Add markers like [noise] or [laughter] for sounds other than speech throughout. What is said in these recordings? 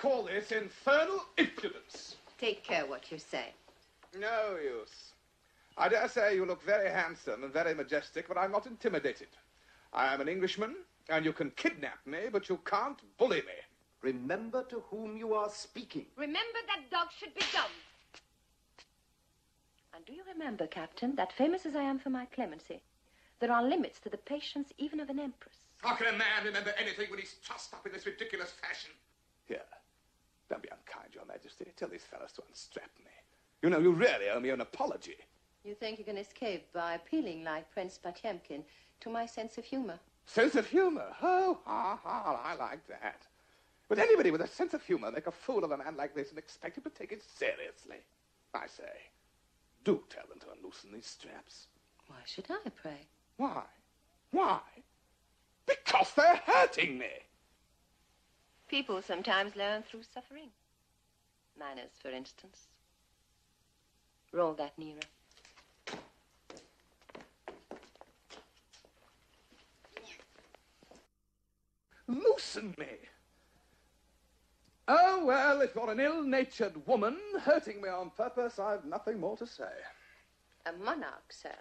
call this infernal impudence. Take care what you say. No use. I dare say you look very handsome and very majestic, but I'm not intimidated. I am an Englishman, and you can kidnap me, but you can't bully me. Remember to whom you are speaking. Remember that dog should be dumb. And do you remember, Captain, that famous as I am for my clemency, there are limits to the patience even of an empress. How can a man remember anything when he's trussed up in this ridiculous fashion? Here, don't be unkind, Your Majesty. Tell these fellows to unstrap me. You know, you really owe me an apology. You think you can escape by appealing like Prince Potemkin to my sense of humor? Sense of humor? Oh, ha, ha, I like that. Would anybody with a sense of humor make a fool of a man like this and expect him to take it seriously? I say, do tell them to unloosen these straps. Why should I, pray? Why? Why? Because they're hurting me. People sometimes learn through suffering. Manners, for instance. Roll that nearer. Loosen me. Oh, well, if you're an ill-natured woman hurting me on purpose, I've nothing more to say. A monarch, sir,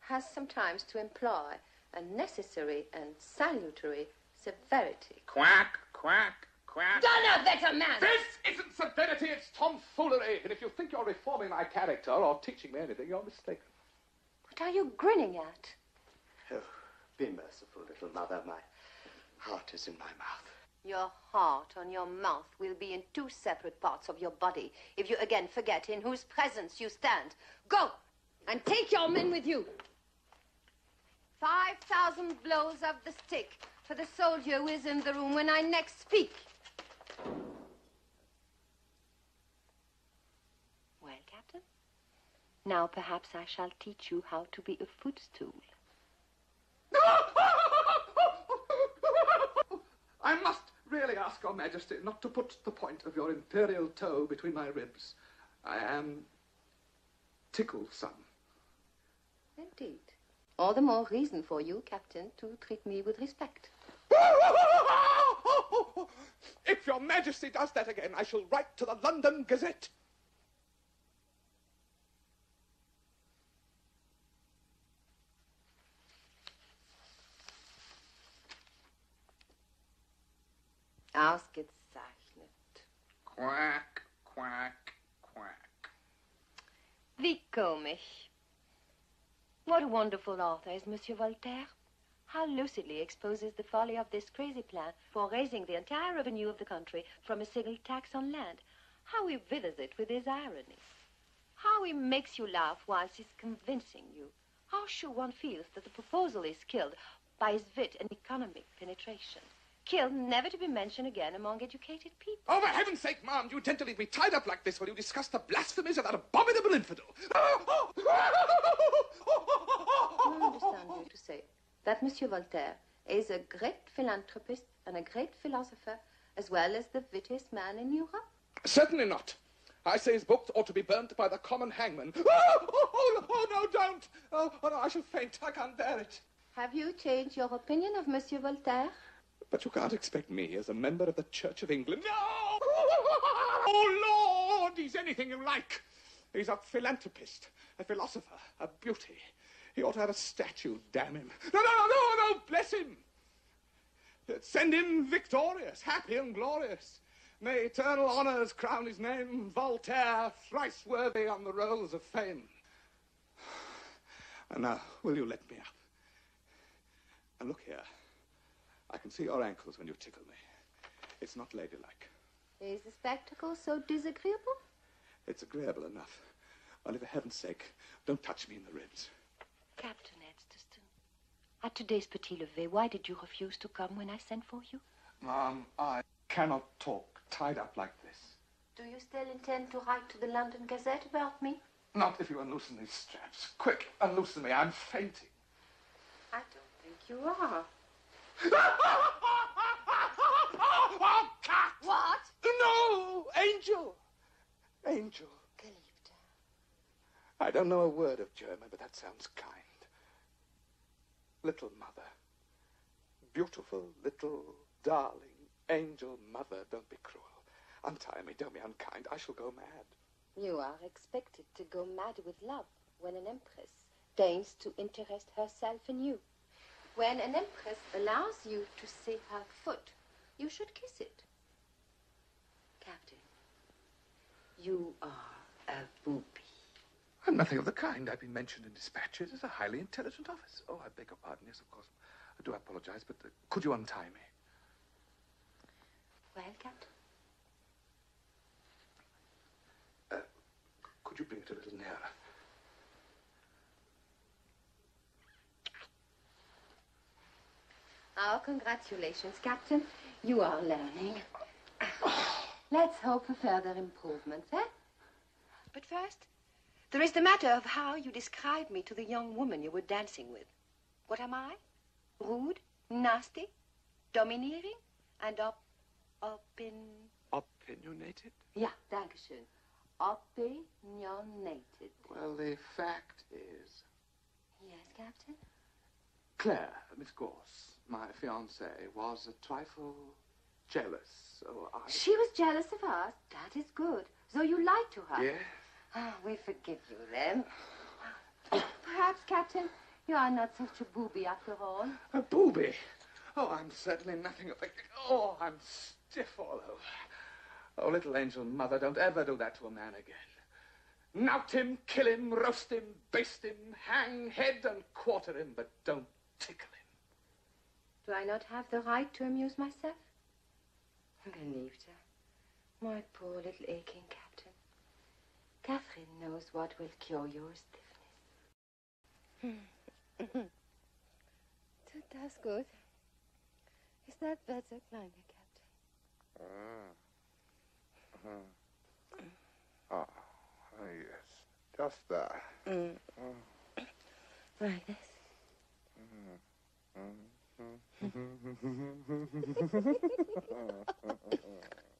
has sometimes to employ a necessary and salutary severity. Quack, quack, quack. Done a better man! This isn't severity, it's tomfoolery. And if you think you're reforming my character or teaching me anything, you're mistaken. What are you grinning at? Oh, be merciful, little mother. My heart is in my mouth. Your heart on your mouth will be in two separate parts of your body if you again forget in whose presence you stand. Go and take your men with you. Five thousand blows of the stick for the soldier who is in the room when I next speak. Well, Captain, now perhaps I shall teach you how to be a footstool. [laughs] I must really ask your majesty not to put the point of your imperial toe between my ribs. I am ticklesome. Indeed. All the more reason for you, Captain, to treat me with respect. [laughs] If your majesty does that again, I shall write to the London Gazette. Ausgezeichnet. Quack, quack, quack. Wie komisch. What a wonderful author is Monsieur Voltaire. How lucidly exposes the folly of this crazy plan for raising the entire revenue of the country from a single tax on land. How he withers it with his irony. How he makes you laugh whilst he's convincing you. How sure one feels that the proposal is killed by his wit and economic penetration. Killed never to be mentioned again among educated people. Oh, for heaven's sake, ma'am, you intend to leave me tied up like this while you discuss the blasphemies of that abominable infidel? I understand you to say that Monsieur Voltaire is a great philanthropist and a great philosopher, as well as the wittiest man in Europe? Certainly not. I say his books ought to be burnt by the common hangman. [laughs] Oh, oh, oh, oh, no, don't. Oh, oh, no, I shall faint. I can't bear it. Have you changed your opinion of Monsieur Voltaire? But you can't expect me, as a member of the Church of England. No! [laughs] Oh, Lord! He's anything you like. He's a philanthropist, a philosopher, a beauty. He ought to have a statue, damn him. No, no, no, no, no, bless him. Send him victorious, happy and glorious. May eternal honors crown his name, Voltaire, thrice worthy on the rolls of fame. And now, will you let me up? And look here. I can see your ankles when you tickle me. It's not ladylike. Is the spectacle so disagreeable? It's agreeable enough. Only for heaven's sake, don't touch me in the ribs. Captain Edstaston, at today's petit lever, why did you refuse to come when I sent for you? Mom, I cannot talk tied up like this. Do you still intend to write to the London Gazette about me? Not if you unloosen these straps. Quick, unloosen me. I'm fainting. I don't think you are. oh, cat! What? No! Angel! Angel. Geliebte. I don't know a word of German, but that sounds kind. Little mother. Beautiful, little, darling, angel mother, don't be cruel. Untie me. Don't be unkind. I shall go mad. You are expected to go mad with love when an empress deigns to interest herself in you. When an empress allows you to see her foot, you should kiss it. Captain, you are a booby. I'm nothing of the kind. I've been mentioned in dispatches as a highly intelligent officer. Oh, I beg your pardon. Yes, of course. I do apologize, but uh, could you untie me? Well, Captain? Uh, could you bring it a little nearer? Our congratulations, Captain. You are learning. Let's hope for further improvements, eh? But first, there is the matter of how you described me to the young woman you were dancing with. What am I? Rude, nasty, domineering, and op... opin... Opinionated? Ja, danke schön. Opinionated. Well, the fact is, Yes, Captain? Claire, Miss Gorse, my fiancée, was a trifle jealous. So I. She was jealous of us. That is good. So you lied to her. Yes. Ah, we forgive you then. Perhaps, Captain, you are not such a booby after all. A booby. Oh, I'm certainly nothing of the. Oh, I'm stiff all over. Oh, little angel mother, don't ever do that to a man again. Knout him, kill him, roast him, baste him, hang head and quarter him, but don't tickle him. Do I not have the right to amuse myself? Geliebte, my poor little aching captain. Catherine knows what will cure your stiffness. Hmm. [laughs] Tut does good. Is that better, kleiner Captain? Ah, oh, yes. Just there. Like this.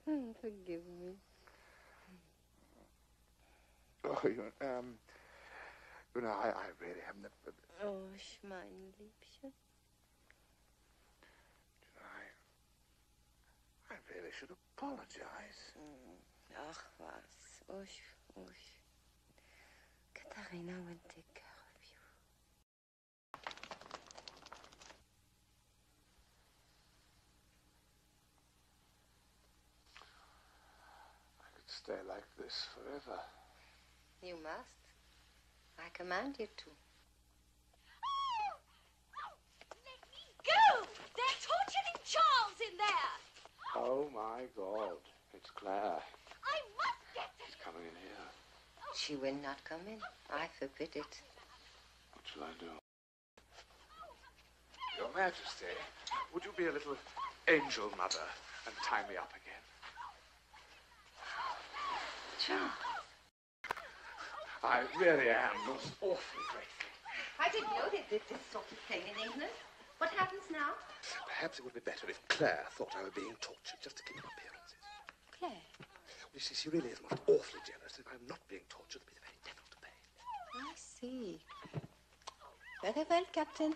Mm, Forgive me. Oh, you, um, you know, I, I really haven't. But, Oh, mein Liebchen. You I, I really should apologize. Ach was. Ush, ush. Katharina will take care of you. I could stay like this forever. You must. I command you to. Let me go! They're torturing Charles in there! Oh my God! It's Claire. I must get to She's coming in here. She will not come in. I forbid it. What shall I do? Your Majesty, would you be a little angel mother and tie me up again? Charles. I really am most awfully grateful. I didn't know they did this sort of thing in England. What happens now? Perhaps it would be better if Claire thought I were being tortured just to keep up appearances. Claire. You see, she really is most awfully jealous. If I'm not being tortured, it'll be the very devil to pay. I see. Very well, Captain.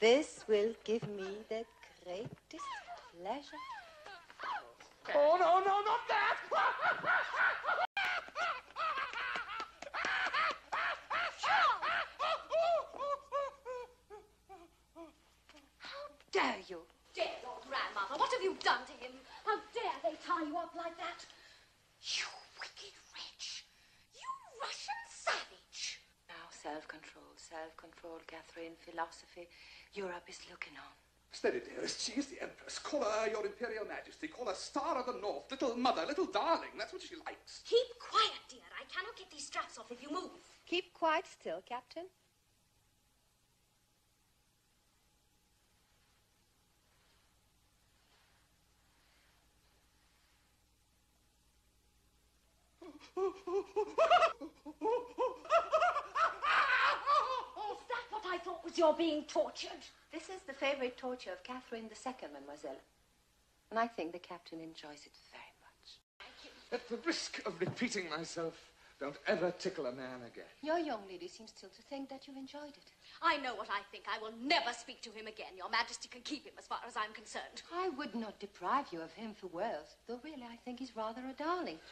This will give me the greatest pleasure. Oh, no, no, not that! Dare you? Dear old grandmother, what have you done to him? How dare they tie you up like that? You wicked wretch! You Russian savage! Now, self-control, self-control, Catherine. Philosophy. Europe is looking on. Steady, dearest. She is the Empress. Call her Your Imperial Majesty. Call her Star of the North. Little mother, little darling. That's what she likes. Keep quiet, dear. I cannot get these straps off if you move. Keep quite still, Captain. [laughs] Is that what I thought was your being tortured? This is the favorite torture of Catherine II, mademoiselle. And I think the captain enjoys it very much. At the risk of repeating myself, Don't ever tickle a man again. Your young lady seems still to think that you enjoyed it. I know what I think. I will never speak to him again. Your Majesty can keep him as far as I'm concerned. I would not deprive you of him for worlds, though really I think he's rather a darling.